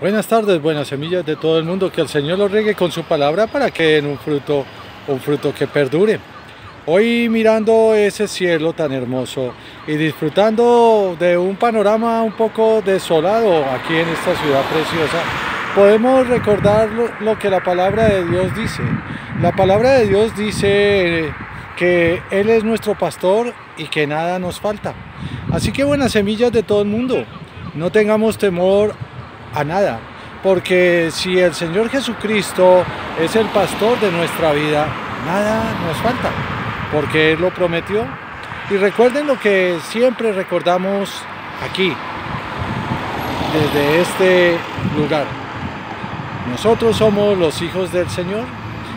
Buenas tardes, buenas semillas de todo el mundo, que el Señor los riegue con su palabra para que den un fruto, un fruto que perdure. Hoy mirando ese cielo tan hermoso y disfrutando de un panorama un poco desolado aquí en esta ciudad preciosa, podemos recordar lo, que la palabra de Dios dice. La palabra de Dios dice que Él es nuestro pastor y que nada nos falta. Así que buenas semillas de todo el mundo. No tengamos temor a nada, porque si el Señor Jesucristo es el pastor de nuestra vida, nada nos falta, porque Él lo prometió. Y recuerden lo que siempre recordamos aquí, desde este lugar. Nosotros somos los hijos del Señor,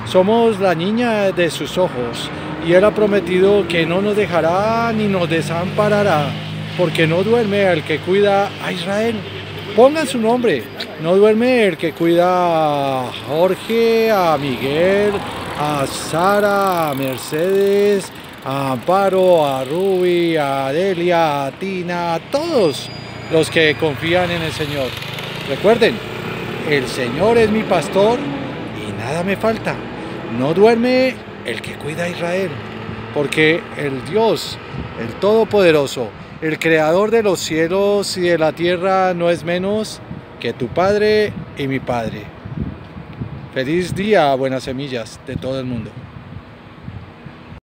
somos la niña de sus ojos y Él ha prometido que no nos dejará ni nos desamparará, porque no duerme el que cuida a Israel. Pongan su nombre, no duerme el que cuida a Jorge, a Miguel, a Sara, a Mercedes, a Amparo, a Ruby, a Delia, a Tina, a todos los que confían en el Señor. Recuerden, el Señor es mi pastor y nada me falta. No duerme el que cuida a Israel, porque el Dios, el Todopoderoso, el Creador de los cielos y de la tierra no es menos que tu Padre y mi Padre. Feliz día, buenas semillas de todo el mundo.